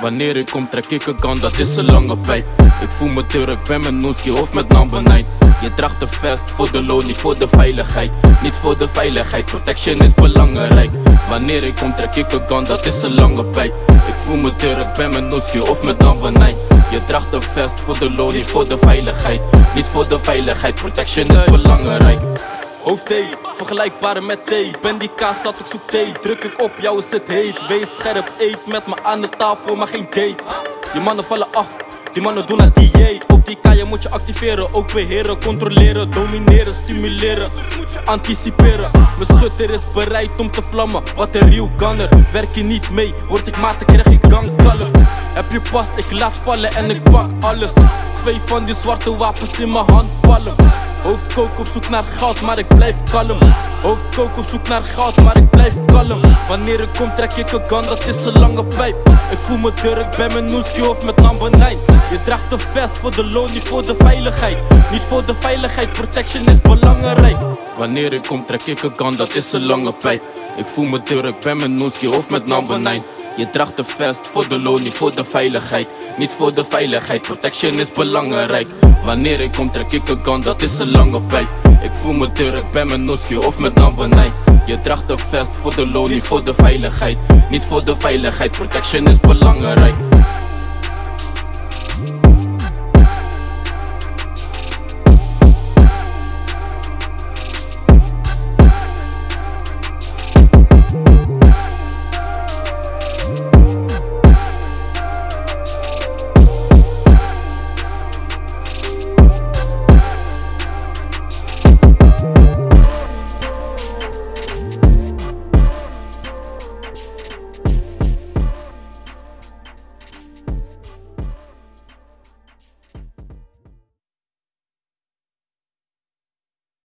Wanneer ik kom trek ik een kan, dat is een lange pijp. Ik voel me turk, ben met Noeski of met Nambenijn Je draagt de vest voor de loon, niet voor de veiligheid. Niet voor de veiligheid, protection is belangrijk. Wanneer ik kom trek ik een kan, dat is een lange pijp. Ik voel me turk, ben met Noeski of met Nambenijn Je draagt de vest voor de loon, niet voor de veiligheid. Niet voor de veiligheid, protection is belangrijk. Hoofd thee, vergelijkbare met thee Ben die kaas zat, ik zoek thee. Druk ik op, jou is het heet. Wees scherp, eet met me aan de tafel, maar geen date. Die mannen vallen af, die mannen doen een dieet. Op moet je activeren Ook beheren, controleren, domineren, stimuleren Anticiperen. Mijn schutter is bereid om te vlammen Wat een real gunner. Werk je niet mee, word ik maat, dan krijg ik gangkalf Heb je pas, ik laat vallen en ik pak alles. Twee van die zwarte wapens in mijn handpalm Hoofdkook op zoek naar goud, maar ik blijf kalm. Hoofdkook op zoek naar goud, maar ik blijf kalm. Wanneer ik kom trek ik een gun, dat is een lange pijp. Ik voel me druk, ben met Noeski of met 9 Je draagt een vest voor de loon, voor de veiligheid. Niet voor de veiligheid, protection is belangrijk. Wanneer ik kom trek ik een gun, dat is een lange pijp. Ik voel me druk, ben met of met number 9 je draagt de vest voor de loon, voor de veiligheid. Niet voor de veiligheid, protection is belangrijk. Wanneer ik kom trek ik een gun, dat is een lange pijp. Ik voel me turk, ben met of met number 9 Je draagt de vest voor de loon, voor de veiligheid. Niet voor de veiligheid, protection is belangrijk